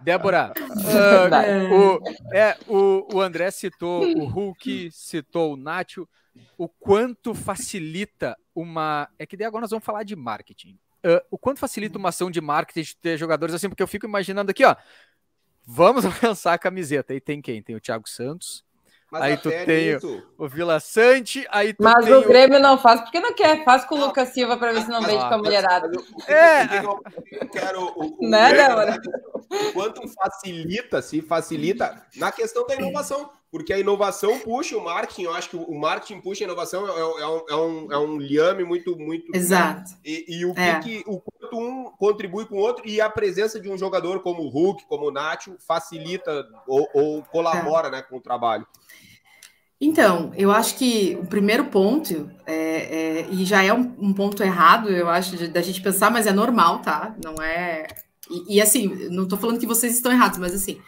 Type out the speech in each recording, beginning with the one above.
Débora, uh, o, é, o, o André citou o Hulk, citou o Nacho. O quanto facilita uma. É que daí agora nós vamos falar de marketing. Uh, o quanto facilita uma ação de marketing de ter jogadores assim, porque eu fico imaginando aqui, ó. Vamos lançar a camiseta. Aí tem quem? Tem o Thiago Santos, mas aí tu tem isso. o Vila Sante, aí tu Mas o Grêmio não faz, porque não quer. Faz com o Lucas Silva para ver se não vende ah, com a mulherada. É. Eu quero o, o, né, Grêmio, o quanto facilita, se facilita na questão da inovação. Porque a inovação puxa o marketing, eu acho que o marketing puxa a inovação, é, é, um, é, um, é um liame muito, muito. Exato. E, e o é. que, o um contribui com o outro, e a presença de um jogador como o Hulk, como o Nacho, facilita ou, ou colabora é. né, com o trabalho. Então, eu acho que o primeiro ponto, é, é, e já é um, um, ponto errado, eu acho, da gente pensar, mas é normal, tá? Não é. E, e assim, não estou falando que vocês estão errados, mas assim,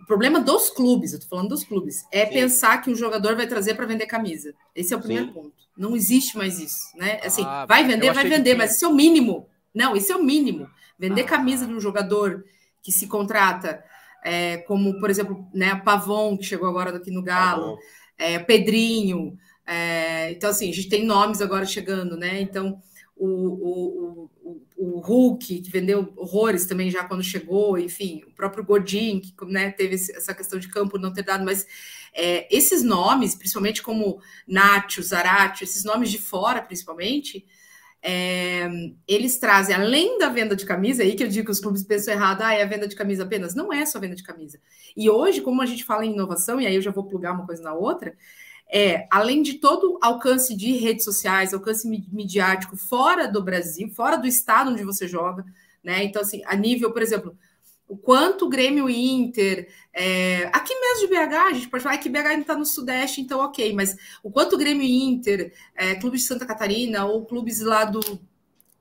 o problema dos clubes, eu tô falando dos clubes, é Sim. pensar que um jogador vai trazer para vender camisa. Esse é o primeiro Sim. ponto. Não existe mais isso, né? Assim, ah, vai vender, vai vender, mas isso é o mínimo. Não, isso é o mínimo. Vender ah. camisa de um jogador que se contrata, é, como, por exemplo, né, Pavon, que chegou agora aqui no Galo, é, Pedrinho. É, então, assim, a gente tem nomes agora chegando, né? Então, o, o, o, o, Hulk, que vendeu horrores também já quando chegou, enfim, o próprio Godin, que né, teve essa questão de campo não ter dado, mas é, esses nomes, principalmente como Nacho, Zarate, esses nomes de fora, principalmente, é, eles trazem, além da venda de camisa, aí que eu digo que os clubes pensam errado, ah, é a venda de camisa apenas. Não é só venda de camisa. E hoje, como a gente fala em inovação, e aí eu já vou plugar uma coisa na outra, é, além de todo alcance de redes sociais, alcance midiático fora do Brasil, fora do estado onde você joga, né? Então, assim, a nível, por exemplo, o quanto o Grêmio Inter, é, aqui mesmo de BH, a gente pode falar que BH ainda está no Sudeste, então ok, mas o quanto o Grêmio Inter, é, clubes de Santa Catarina ou clubes lá do,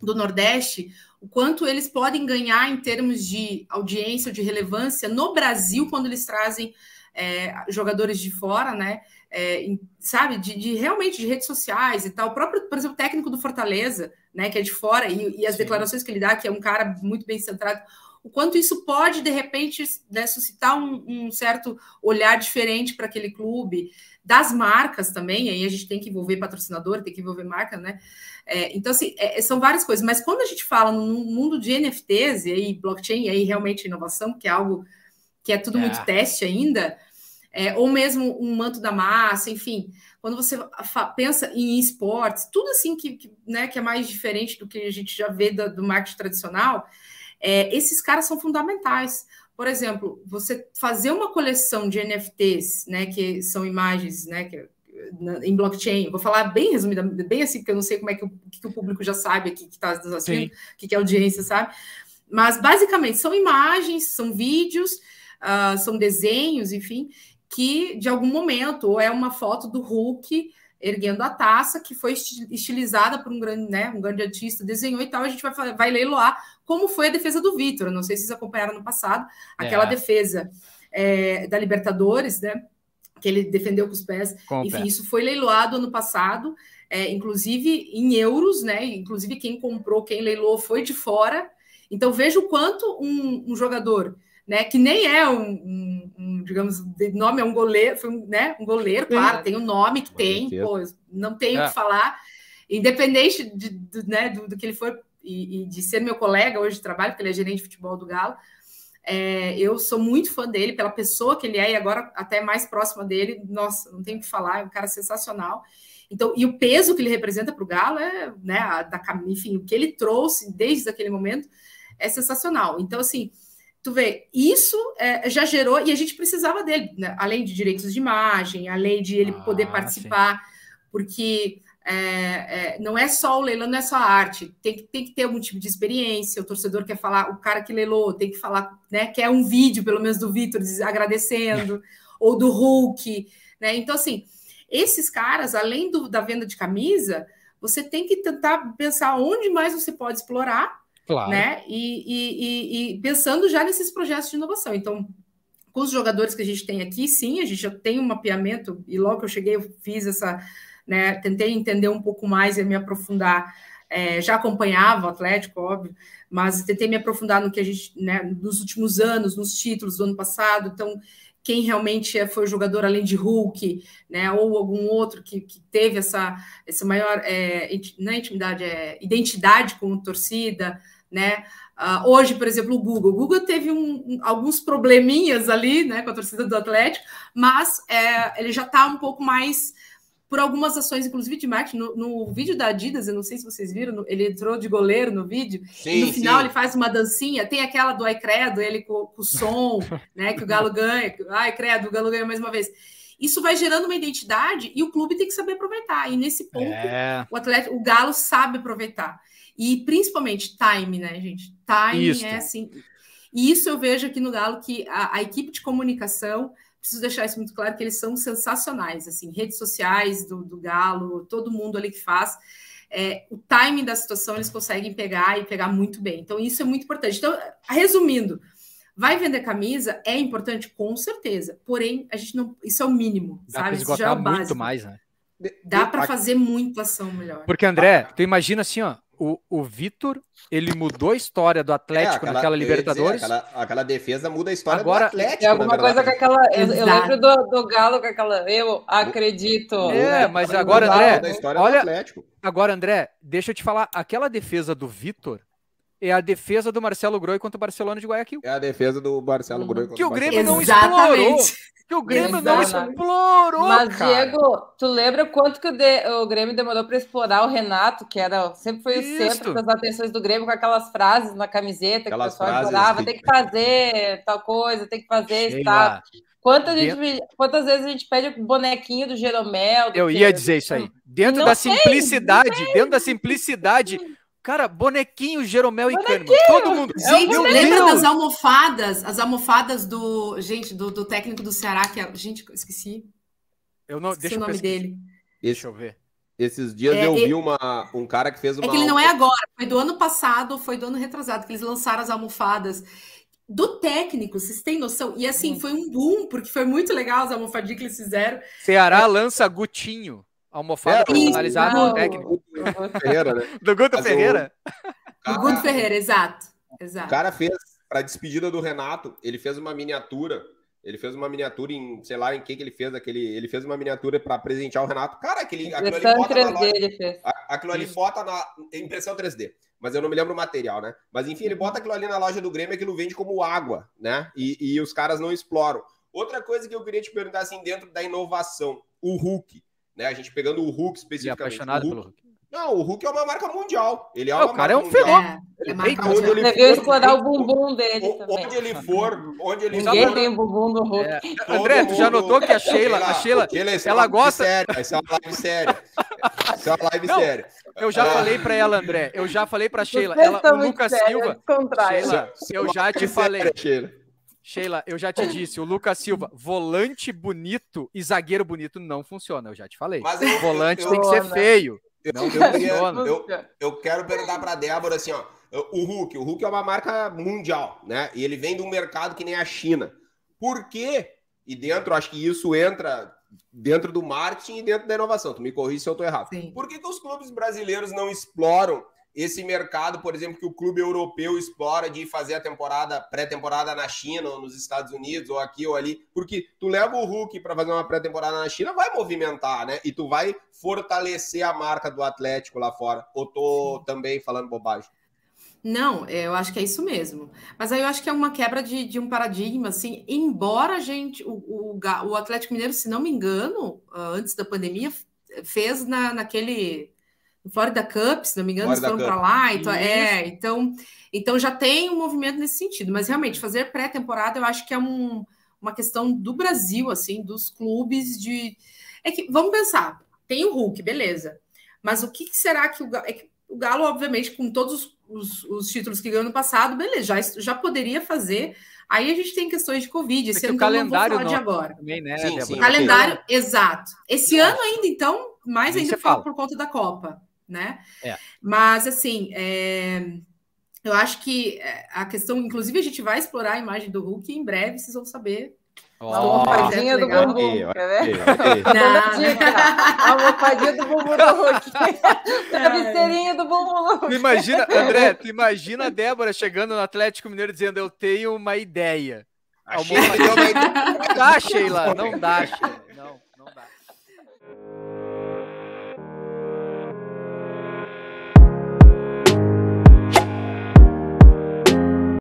do Nordeste, o quanto eles podem ganhar em termos de audiência, de relevância no Brasil quando eles trazem é, jogadores de fora, né? é, sabe, de, de, realmente de redes sociais e tal. O próprio, por exemplo, técnico do Fortaleza, né, que é de fora, e, e as Sim. declarações que ele dá, que é um cara muito bem centrado, o quanto isso pode, de repente, né, suscitar um, um, certo olhar diferente para aquele clube, das marcas também, aí a gente tem que envolver patrocinador, tem que envolver marca, né? É, então, assim, é, são várias coisas, mas quando a gente fala no mundo de NFTs, e aí blockchain, e aí realmente inovação, que é algo que é tudo é. muito teste ainda, é, ou mesmo um manto da massa, enfim, quando você pensa em esportes, tudo assim que, que, né, que é mais diferente do que a gente já vê do, do marketing tradicional, é, esses caras são fundamentais. Por exemplo, você fazer uma coleção de NFTs, né, que são imagens, né, que, em blockchain, vou falar bem resumidamente, bem assim, porque eu não sei como é que o, que o público já sabe aqui que está assistindo, o que, que a audiência sabe, mas basicamente são imagens, são vídeos, uh, são desenhos, enfim, que de algum momento, ou é uma foto do Hulk erguendo a taça, que foi estilizada por um grande, né, um grande artista, desenhou e tal, a gente vai, vai leiloar como foi a defesa do Vitor. Não sei se vocês acompanharam no passado, aquela é. defesa é, da Libertadores, né? Que ele defendeu com os pés. Com Enfim, pé. isso foi leiloado ano passado, é, inclusive em euros, né? Inclusive quem comprou, quem leiloou foi de fora. Então veja o quanto um, um jogador né? Que nem é um, um, um digamos, de nome é um goleiro, foi um, né? Um goleiro, claro, tem o nome que tem, pô, não tenho o é. que falar, independente de, de né, do, do, que ele for e, e, de ser meu colega hoje de trabalho, porque ele é gerente de futebol do Galo. É, eu sou muito fã dele, pela pessoa que ele é, e agora até mais próxima dele, nossa, não tenho o que falar, é um cara sensacional. Então, e o peso que ele representa para o Galo é, né, a, da, enfim, o que ele trouxe desde aquele momento é sensacional. Então, assim, Tu vê, isso é, já gerou, e a gente precisava dele, né? além de direitos de imagem, além de ele ah, poder participar, sim. porque é, é, não é só o leilão, não é só a arte, tem que, tem que ter algum tipo de experiência. O torcedor quer falar, o cara que leilou tem que falar, né? Quer um vídeo, pelo menos, do Vitor agradecendo, ou do Hulk, né? Então, assim, esses caras, além do, da venda de camisa, você tem que tentar pensar onde mais você pode explorar Claro. Né? E, e, e, pensando já nesses projetos de inovação. Então, com os jogadores que a gente tem aqui, sim, a gente já tem um mapeamento, e logo que eu cheguei, eu fiz essa, né, tentei entender um pouco mais e me aprofundar é, já acompanhava o Atlético, óbvio, mas tentei me aprofundar no que a gente, né, nos últimos anos, nos títulos do ano passado, então quem realmente é, foi o jogador além de Hulk, né, ou algum outro que, que teve essa, essa maior, é, não é intimidade, é identidade com torcida, né, uh, hoje, por exemplo, o Google, o Google teve um, alguns probleminhas ali, né, com a torcida do Atlético, mas é, ele já está um pouco mais por algumas ações, inclusive de marketing. No, no, vídeo da Adidas, eu não sei se vocês viram, ele entrou de goleiro no vídeo, sim, e no final sim. ele faz uma dancinha, tem aquela do Ai Credo, ele com, com o som, né? Que o Galo ganha, Ai Credo, o Galo ganha mais uma vez. Isso vai gerando uma identidade e o clube tem que saber aproveitar. E nesse ponto, é. o atleta, o Galo sabe aproveitar. E principalmente time, né, gente? Time isso. é assim. E isso eu vejo aqui no Galo que a, a equipe de comunicação preciso deixar isso muito claro que eles são sensacionais, assim, redes sociais do, do Galo, todo mundo ali que faz. É, o timing da situação eles conseguem pegar e pegar muito bem. Então, isso é muito importante. Então, resumindo, vai vender camisa é importante, com certeza. Porém, a gente não. Isso é o mínimo, Dá sabe? Isso já é o básico. muito mais, né? Dá para fazer muita ação melhor. Porque, André, tu imagina assim, ó, o, o Vitor, ele mudou a história do Atlético é, aquela, naquela Libertadores. Dizer, aquela, aquela, defesa muda a história Agora, do Atlético. É alguma coisa com aquela. Eu, eu, lembro do, do Galo com aquela. Eu acredito. É, mas agora, André. Olha, agora, André, deixa eu te falar. Aquela defesa do Vitor é a defesa do Marcelo Groi contra o Barcelona de Guayaquil. É a defesa do Marcelo Groi contra que o Grêmio não explorou. Que o Grêmio não explorou, Mas, cara. Diego, tu lembra quanto que o, de, o Grêmio demorou para explorar o Renato, que era sempre foi o Isso. centro das atenções do Grêmio, com aquelas frases na camiseta aquelas que o pessoal adorava, tem que fazer tal coisa, tem que fazer tal. Quantas, gente, quantas vezes a gente pede o bonequinho do Jeromel? Do Eu ia dizer isso aí. Dentro da simplicidade, dentro da simplicidade, Cara, bonequinho, Jeromel bonequinho. e Kahneman. Todo mundo. Gente, é lembra das almofadas? As almofadas do. Gente, do, do técnico do Ceará, que é. Gente, esqueci. Eu não. Esqueci deixa o nome dele. Deixa eu ver. Esses dias é, eu vi uma, um cara que fez uma. É que ele não é agora, foi do ano passado, foi do ano retrasado, que eles lançaram as almofadas do técnico, vocês têm noção? E assim, hum. foi um boom, porque foi muito legal as almofadinhas que eles fizeram. Ceará lança Gutinho. Almofada é, personalizada do técnico. Do Ferreira, né? Do Guto Ferreira? O... Do Guto Ferreira, exato. exato. O cara fez, para despedida do Renato, ele fez uma miniatura. Ele fez uma miniatura em, sei lá, em que que ele fez aquele. Ele fez uma miniatura para presentear o Renato. Cara, aquele, aquilo ali bota 3D na loja, ele fez. Aquilo ali bota na impressão 3D. Mas eu não me lembro o material, né? Mas enfim, ele bota aquilo ali na loja do Grêmio, aquilo vende como água, né? E, e os caras não exploram. Outra coisa que eu queria te perguntar, assim, dentro da inovação, o Hulk né? A gente pegando o Hulk especificamente. E apaixonado Hulk, pelo Hulk. Não, o Hulk é uma marca mundial. Ele é uma o cara é um fenômeno. É, ele é onde ele Você explorar o bumbum dele onde também. Onde ele for, onde ele Ninguém tem o bumbum do Hulk. É. André, tu já notou que a Sheila, a Sheila, ela gosta... Séria, essa é uma live séria. Essa é uma live Não, séria. Eu já falei para ela, André. Eu já falei para Sheila. Ela, o Lucas Silva. Sheila, eu já te falei. Sheila. Sheila, eu já te disse, o Lucas Silva, volante bonito e zagueiro bonito não funciona, eu já te falei. Mas eu, volante eu, tem que ser feio. Não funciona. Eu, eu quero perguntar para Débora assim, ó, o Hulk, o Hulk é uma marca mundial, né? E ele vem de um mercado que nem a China. Por quê? E dentro, acho que isso entra dentro do marketing e dentro da inovação. Tu me corrija se eu estou errado. Sim. Por que, que os clubes brasileiros não exploram esse mercado, por exemplo, que o clube europeu explora de fazer a temporada, pré-temporada na China ou nos Estados Unidos ou aqui ou ali, porque tu leva o Hulk para fazer uma pré-temporada na China, vai movimentar, né? E tu vai fortalecer a marca do Atlético lá fora. Ou tô também falando bobagem? Não, é, eu acho que é isso mesmo. Mas aí eu acho que é uma quebra de, de um paradigma, assim, embora a gente, o, o, o Atlético Mineiro, se não me engano, ah, antes da pandemia, fez na, naquele Florida Cup, se não me engano, Florida eles foram para lá. Então, é, então, então já tem um movimento nesse sentido. Mas realmente, fazer pré-temporada eu acho que é um, uma questão do Brasil, assim, dos clubes de. É que, vamos pensar, tem o Hulk, beleza. Mas o que, que será que o Galo. É que o Galo, obviamente, com todos os, os, os, títulos que ganhou no passado, beleza, já, já poderia fazer. Aí a gente tem questões de Covid. Esse ano o calendário não vou falar de agora. Também, né, sim, sim, calendário, exato. Esse ano ainda, então, mais ainda por conta da Copa né? É. Mas, assim, é... eu acho que é, a questão, inclusive, a gente vai explorar a imagem do Hulk e em breve vocês vão saber Oh, almofadinha do bumbum, quer ver? A almofadinha do bumbum do Hulk. Travesseirinho do bumbum. Tu imagina, André, tu imagina a Débora chegando no Atlético Mineiro dizendo: Eu tenho uma ideia. Achei, não dá, Sheila, não dá, Sheila.